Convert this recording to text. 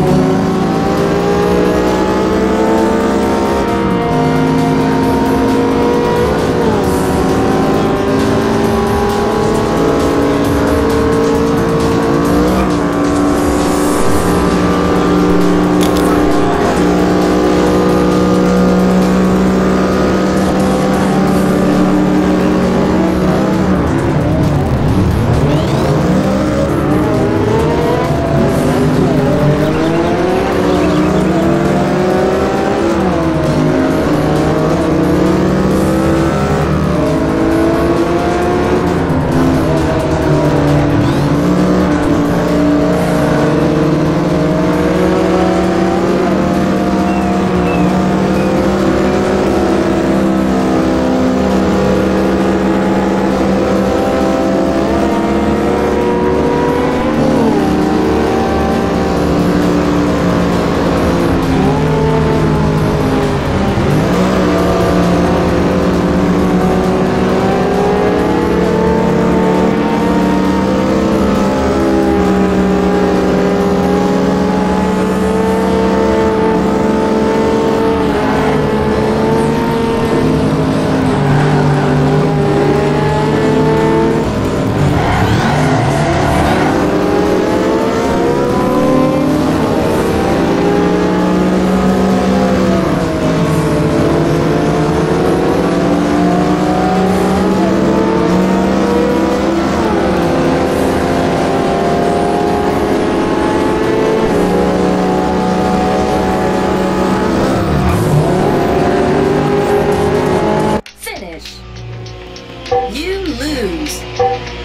you. Lose.